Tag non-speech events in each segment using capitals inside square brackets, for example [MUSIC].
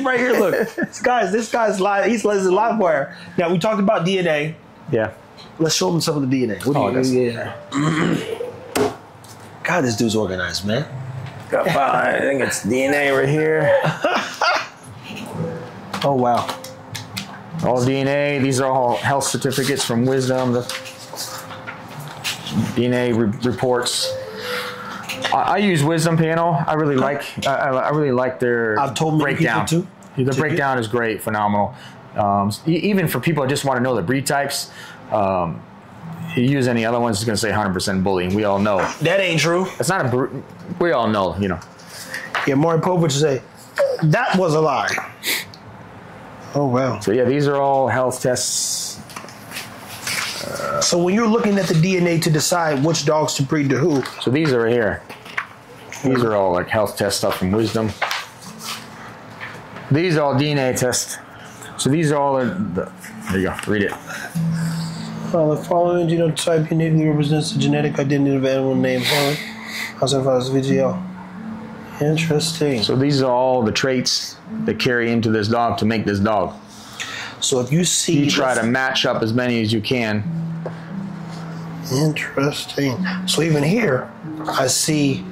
see right here. Look, [LAUGHS] this guy's this guy's live. He's he's a live wire. Now we talked about DNA. Yeah. Let's show him some of the DNA. What do Oh, you? that's- Yeah. [CLEARS THROAT] God, this dude's organized, man. Got five. I think it's DNA right here. [LAUGHS] Oh wow. All DNA. These are all health certificates from Wisdom. The DNA re- reports. I, I use Wisdom Panel. I really like. I, I really like their I've told breakdown. too. The breakdown is great, phenomenal. Um, even for people that just want to know the breed types. Um, you use any other ones, it's going to say 100% bullying. We all know. That ain't true. It's not a brute. We all know, you know. Yeah, Maury Povich say that was a lie. Oh wow. So yeah, these are all health tests. So when you're looking at the DNA to decide which dogs to breed to who, So these are here. These are all like health test stuff from Wisdom. These are all DNA tests. So these are all the, the there you go. Read it. uh, the following genotype uniquely represents the genetic identity of animal named Helen. Also follows VGL. Interesting. So these are all the traits that carry into this dog to make this dog. So if you see, You try to match up as many as you can. Interesting. So even here, I see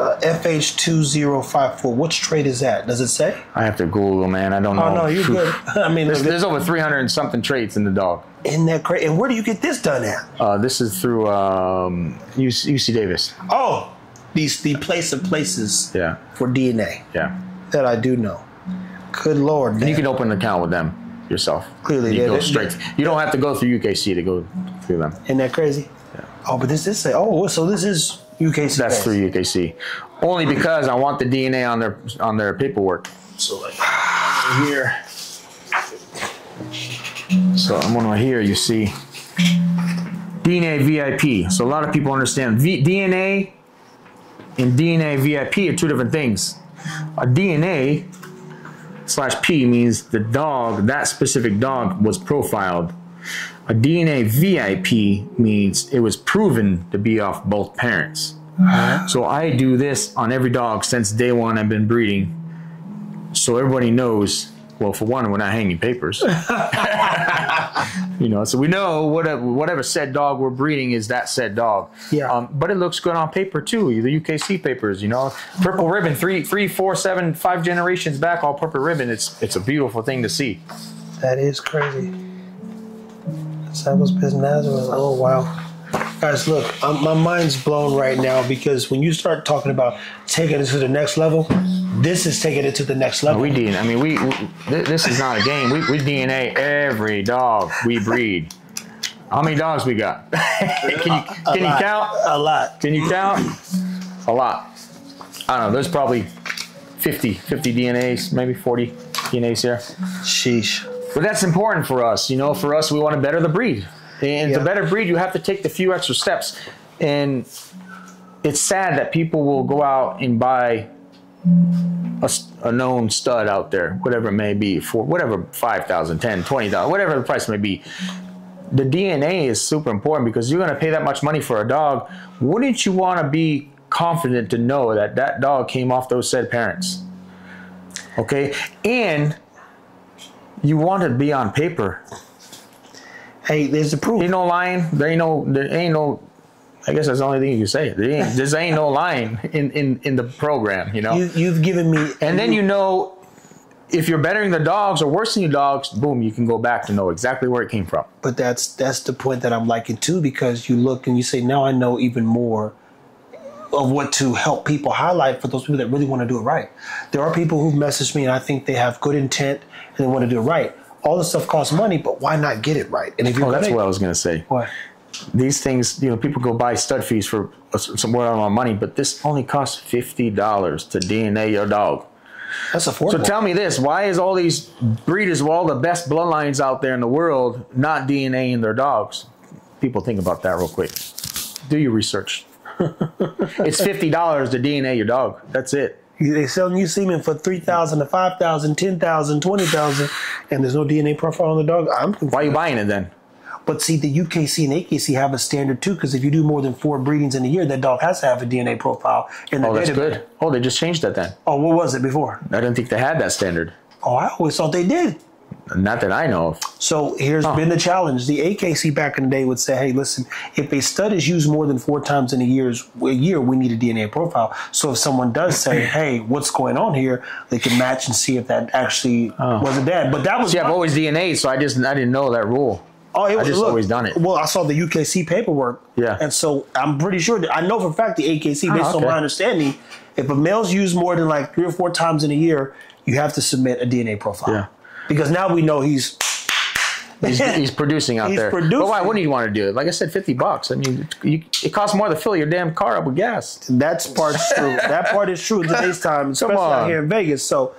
uh, FH2054. Which trade is that? Does it say? I have to Google, man. I don't know. Oh no, you're good. [LAUGHS] I mean, There's, there's over 300 and something traits in the dog. isn't that great? And where do you get this done at? Uh, this is through um, UC, UC Davis. Oh, these the place of places Yeah, for DNA yeah. that I do know. Good lord, And you can open an account with them yourself. Clearly, you yeah, go they- straight. You don't have to go through UKC to go through them. Isn't that crazy? Yeah. Oh, but this is say. Oh, so this is UKC. That's through UKC. Only because I want the DNA on their on their paperwork. So like, Here. So I'm on right here. You see DNA VIP. So a lot of people understand v- DNA and DNA VIP are two different things. A DNA slash P means the dog, that specific dog was profiled. A DNA VIP means it was proven to be off both parents. So I do this on every dog since day one I've been breeding. So everybody knows, well, for one, we're not hanging papers. [LAUGHS] you know, so we know whatever, whatever said dog we're breeding is that said dog. Yeah. Um, but it looks good on paper too. The UKC papers, you know, purple ribbon, three, three, four, seven, five generations back, all purple ribbon. It's it's a beautiful thing to see. that is crazy. Samuel's Biz Nazareth. Oh wow. Guys, look, I'm, my mind's blown right now because when you start talking about taking it to the next level, this is taking it to the next level. We DNA. I mean, we, we this is not a game. We, we DNA every dog we breed. How many dogs we got? [LAUGHS] can you can you lot. count? a lot. Can you count? A lot. I don't know. There's probably 50, 50 DNAs, maybe 40 DNAs here. Sheesh. But that's important for us. You know, for us, we want to better the breed. And Yeah. to better breed, you have to take the few extra steps. And it's sad that people will go out and buy a known stud out there, whatever it may be, for whatever 5,000, 10, 20,000, whatever the price may be. The DNA is super important because you're going to pay that much money for a dog. Wouldn't you want to be confident to know that that dog came off those said parents? Okay? And you want it to be on paper. Hey, there's the proof. Ain't no lying. There ain't no. There ain't no. I guess that's the only thing you can say. There ain't, there ain't no lying in, in, in the program, you know. You, you've given me, and then you know if you're bettering the dogs or worse worsening the dogs. Boom, you can go back to know exactly where it came from. but that's that's the point that I'm liking too because you look and you say now I know even more of what to help people highlight for those people that really want to do it right. There are people who've messaged me and I think they have good intent and they want to do it right. All this stuff costs money, but why not get it right? And if you're Oh, that's what I was gonna say. what? These things, you know, people go buy stud fees for uh, some more money, but this only costs fifty dollars to DNA your dog. That's a So tell me this: Why is all these breeders of all the best bloodlines out there in the world not DNA in their dogs? People think about that real quick. Do your research. [LAUGHS] it's fifty dollars to DNA your dog. That's it. They sell new semen for 3000 to 5000 10000 20000 and there's no DNA profile on the dog. I'm confused. Why are you buying it then? But see, the UKC and AKC have a standard too, because if you do more than four breedings in a year, that dog has to have a DNA profile in the Oh, that's database. good. Oh, they just changed that then. Oh, what was it before? I didn't think they had that standard. Oh, I always thought they did. Not that I know of. So here's been the challenge. The AKC back in the day would say, "Hey, listen, if a stud is used more than four times in a year's a year, we need a DNA profile. So if someone does say, [LAUGHS] "Hey, what's going on here?" they can match and see if that actually oh. was a dad. But that was See, I've always DNA, so I just I didn't know that rule. Oh, it, was, I just look, always done it. Well, I saw the UKC paperwork. Yeah. And so I'm pretty sure that I know for a fact the AKC, oh, based on okay. my understanding, if a male's used more than like three or four times in a year, you have to submit a DNA profile. Yeah. Because now we know he's He's, [LAUGHS] he's producing out He's there. producing. But why wouldn't you want to do it? Like I said, fifty bucks. I mean, you, it costs more to fill your damn car up with gas. that's part true. that part is true today's [LAUGHS] time, especially out here in Vegas. So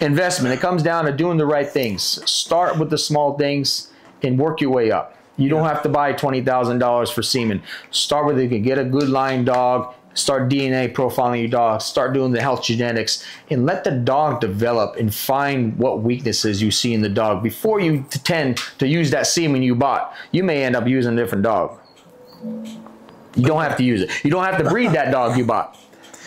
Investment. It comes down to doing the right things. Start with the small things and work your way up. You don't have to buy twenty thousand dollars for semen. Start with you can get a good line dog. Start DNA profiling your dog. Start doing the health genetics and let the dog develop and find what weaknesses you see in the dog before you tend to use that semen you bought. You may end up using a different dog. You don't have to use it. You don't have to breed that dog you bought.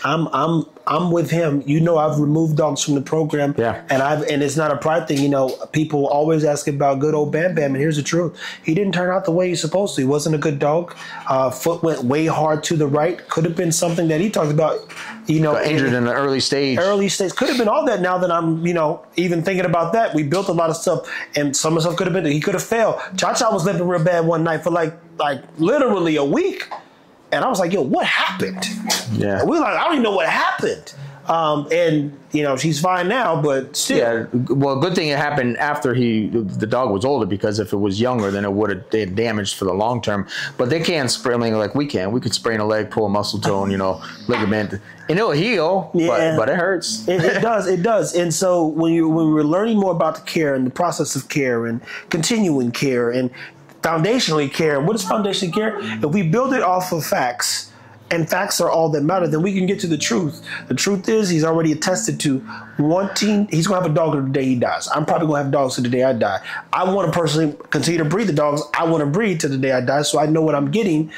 I'm I'm I'm with him. You know, I've removed dogs from the program. Yeah. And I've and it's not a pride thing. You know, people always ask about good old Bam Bam, and here's the truth: he didn't turn out the way he's supposed to. He wasn't a good dog. Uh, foot went way hard to the right. Could have been something that he talked about. You know, Injured in the early stage. early stage. Could have been all that. Now that I'm, you know, even thinking about that, we built a lot of stuff, and some of the stuff could have been. He could have failed. Cha Cha was limping real bad one night for like, like literally a week, and I was like, "Yo, what happened?" Yeah. And we were like, "I don't even know what happened." Um, and you know, she's fine now, but still, Yeah, well, good thing it happened after he the dog was older because if it was younger, then it would have damaged for the long term. But they can't sprain like we can. We could sprain a leg, pull a muscle tone, you know, [LAUGHS] ligament, and it'll heal. Yeah. But but it hurts. it, it [LAUGHS] does, it does. And so when you when we're learning more about the care and the process of care and continuing care and foundationally care, what is foundational care? If we build it off of facts, and facts are all that matter, then we can get to the truth. The truth is, he's already attested to wanting. He's gonna have a dog the day he dies. I'm probably gonna have dogs to the day I die. I want to personally continue to breed the dogs. I want to breed to the day I die, so I know what I'm getting.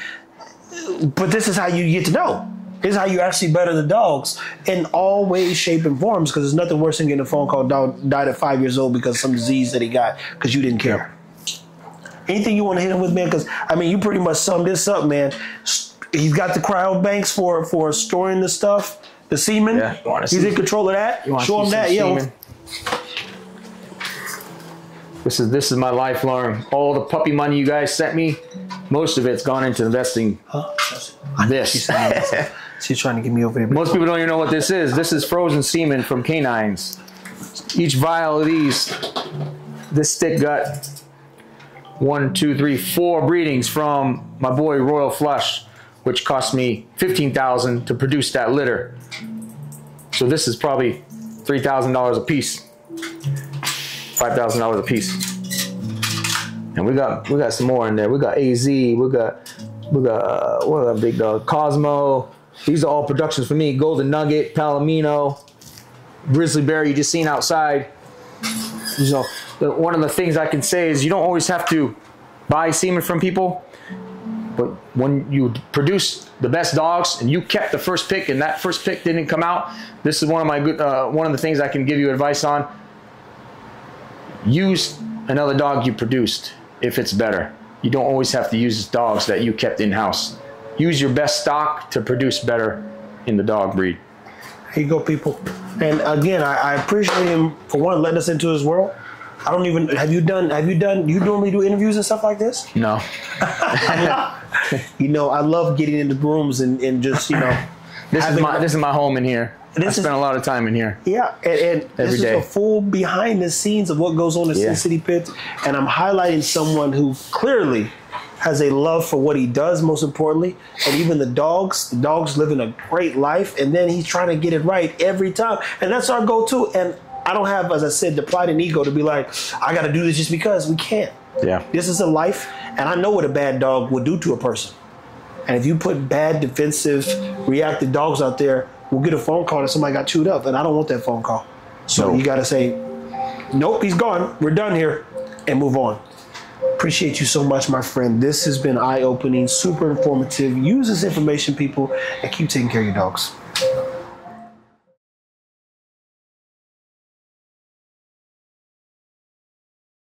But this is how you get to know. This is how you actually better the dogs in all ways, shape, and forms. Because there's nothing worse than getting a phone call. Dog died at five years old because of some disease that he got because you didn't care. Anything you want to hit him with, man? Because I mean, you pretty much summed this up, man. He's got the cryo banks for for storing the stuff, the semen. Yeah, He's in control of that. You Show him that, yeah. This is this is my lifelong. All the puppy money you guys sent me, most of it's gone into investing Huh? this. She's trying to get me over here. Most people don't even know what this is. This is frozen semen from canines. Each vial of these, this stick got one, two, three, four breedings from my boy Royal Flush, which cost me fifteen thousand to produce that litter. So this is probably three thousand dollars a piece, five thousand dollars a piece. And we got we got some more in there. We got AZ. We got we got uh, what a big dog Cosmo. These are all productions for me. Golden Nugget, Palomino, Grizzly Bear. You just seen outside. You know, one of the things I can say is you don't always have to buy semen from people, but when you produce the best dogs and you kept the first pick and that first pick didn't come out, this is one of my good. Uh, one of the things I can give you advice on. Use another dog you produced if it's better. You don't always have to use dogs that you kept in house. Use your best stock to produce better in the dog breed. Here you go, people. And again, I, I appreciate him for one letting us into his world. I don't even have you done have you done you normally do interviews and stuff like this? No, [LAUGHS] You know, I love getting into rooms and, and just, you know, [LAUGHS] this is having- my this is my home in here. I This is- a lot of time in here. Yeah, and, and Every this day. is a full behind the scenes of what goes on in Yeah. Sin City Pits, and I'm highlighting someone who clearly has a love for what he does, most importantly, and even the dogs. The dogs living a great life, and then he's trying to get it right every time, and that's our go-to. And I don't have, as I said, the pride and ego to be like, I got to do this just because we can't. Yeah. This is a life, and I know what a bad dog would do to a person. And if you put bad, defensive, reactive dogs out there, we'll get a phone call that somebody got chewed up, and I don't want that phone call. So No. you got to say, nope, he's gone. We're done here, and move on. Appreciate you so much, my friend. This has been eye opening, super informative. Use this information, people, and keep taking care of your dogs.